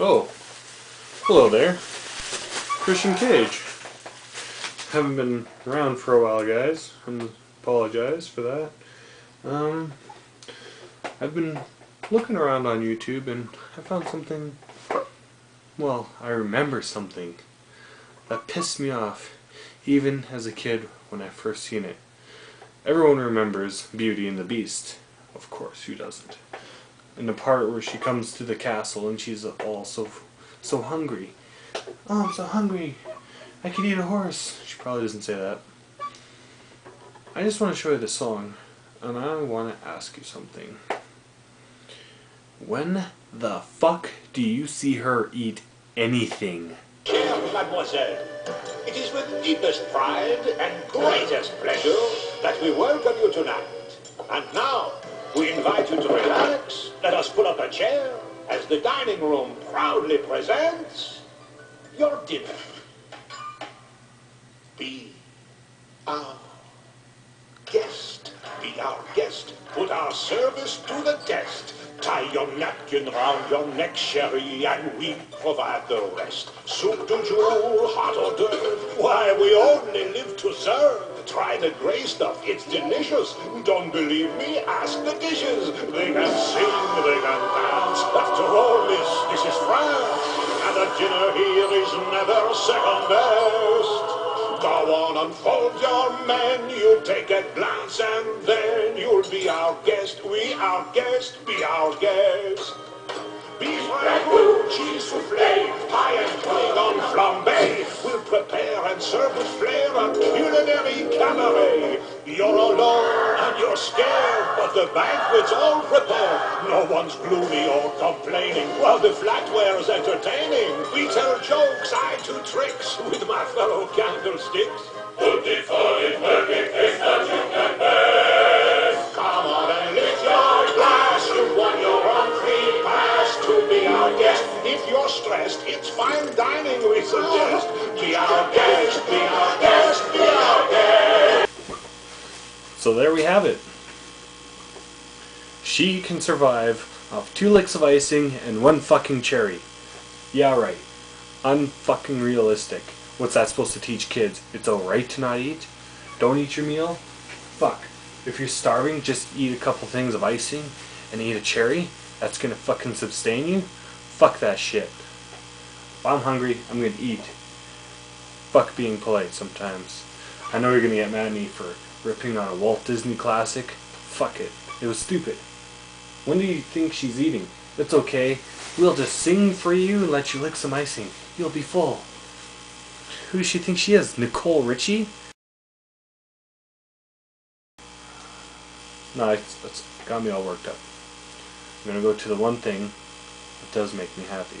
Oh, hello there. Christian Cage. Haven't been around for a while, guys. I apologize for that. Um, I've been looking around on YouTube and I found something. Well, I remember something that pissed me off, even as a kid when I first seen it. Everyone remembers Beauty and the Beast. Of course, who doesn't? In the part where she comes to the castle and she's all so, so hungry. Oh, I'm so hungry. I could eat a horse. She probably doesn't say that. I just want to show you the song, and I want to ask you something. When the fuck do you see her eat anything? Chère mademoiselle, it is with deepest pride and greatest pleasure that we welcome you tonight. And now, we invite you to relax, let us pull up a chair, as the dining room proudly presents your dinner. Be our guest. Be our guest. Put our service to the test. Tie your napkin round your neck, sherry, and we provide the rest. Soup du jour, hot hors d'oeuvre, why we only live to serve. Try the gray stuff, it's delicious. Don't believe me? Ask the dishes. They can sing, they can dance. After all, miss, this is France. And a dinner here is never second best. Go on, unfold your menu, take a glance, and then you'll be our guest. We our guest, be our guest. Beef ragout, cheese soufflé, scared, but the banquet's all prepared. No one's gloomy or complaining, while the flatware's entertaining. We tell jokes, I do tricks with my fellow candlesticks. Come on and lift your glass. You won your own free pass to be our guest. If you're stressed, it's fine dining we suggest. Be our guest, be our guest, be our guest. So there we have it. She can survive off two licks of icing and one fucking cherry. Yeah, right. Unfucking realistic. What's that supposed to teach kids? It's alright to not eat? Don't eat your meal? Fuck. If you're starving, just eat a couple things of icing and eat a cherry? That's gonna fucking sustain you? Fuck that shit. If I'm hungry, I'm gonna eat. Fuck being polite sometimes. I know you're gonna get mad at me for ripping on a Walt Disney classic. Fuck it. It was stupid. When do you think she's eating? It's okay. We'll just sing for you and let you lick some icing. You'll be full. Who does she think she is? Nicole Richie? No, it's, it's got me all worked up. I'm gonna go to the one thing that does make me happy.